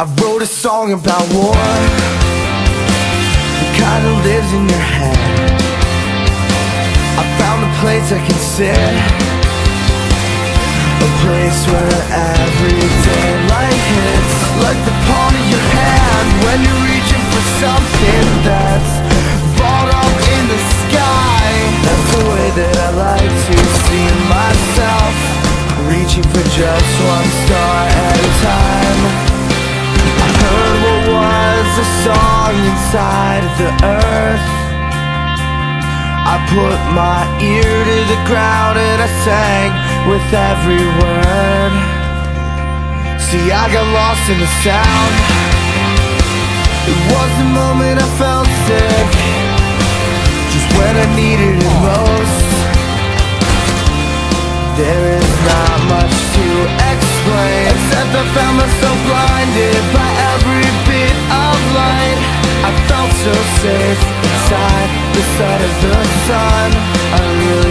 I wrote a song about war. The kind that lives in your head. I found a place I can sit. A place where every daylight hits. Like the palm of your hand When you're reaching for something that's Bought up in the sky. That's the way that I like to see myself. Reaching for just one star at a time inside of the earth. I put my ear to the ground and I sang with every word. See, I got lost in the sound. It was the moment I felt So safe inside the sight of the sun. I